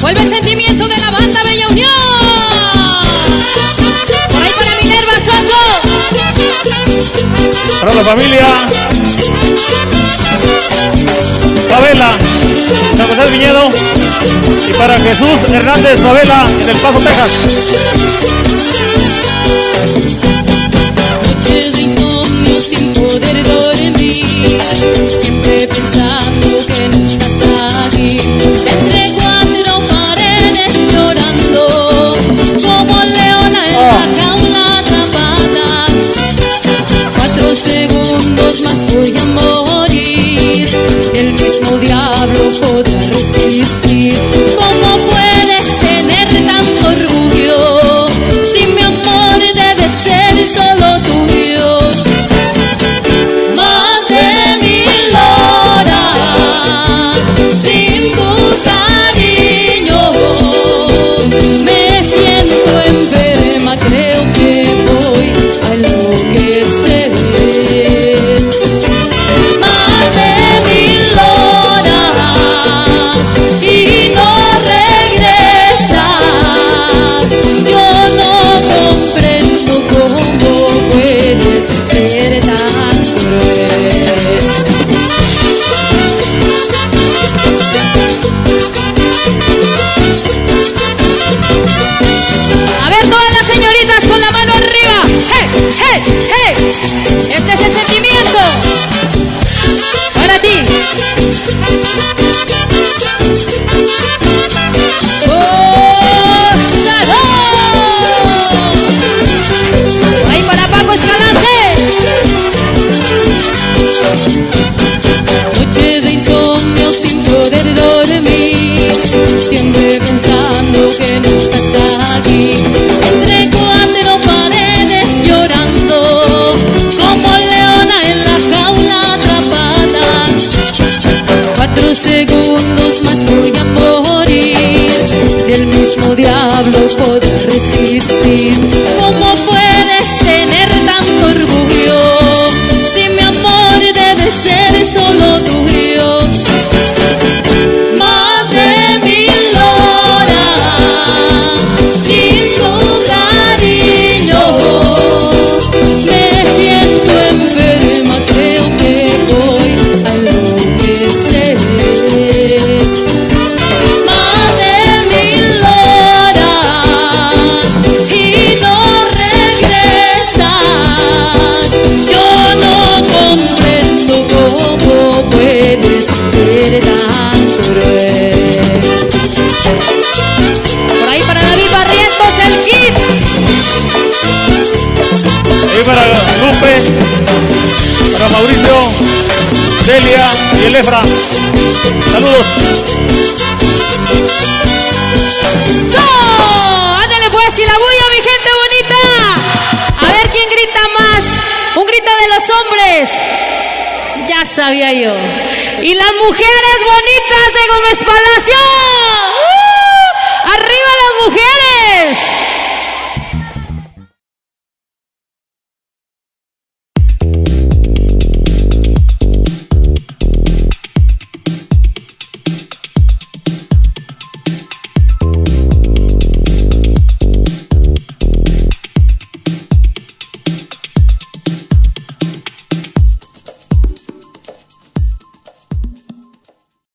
Vuelve el sentimiento de la banda Bella Unión. Por ahí para Minerva Soto. Para la familia. Favela, San José del Viñedo. Y para Jesús Hernández Favela, en El Paso, Texas. Noches de insomnio sin poder dormir. Segundos más voy a morir. El mismo diablo podrá resistir. Que no estás aquí. Entre cuatro paredes llorando, como leona en la jaula atrapada. Cuatro segundos más voy a morir, el mismo diablo podrá resistir. Para Mauricio, Celia y el Efra. Saludos. ¡No! Ándale pues y la bulla, mi gente bonita. A ver quién grita más. Un grito de los hombres. Ya sabía yo. Y las mujeres bonitas de Gómez Palacio.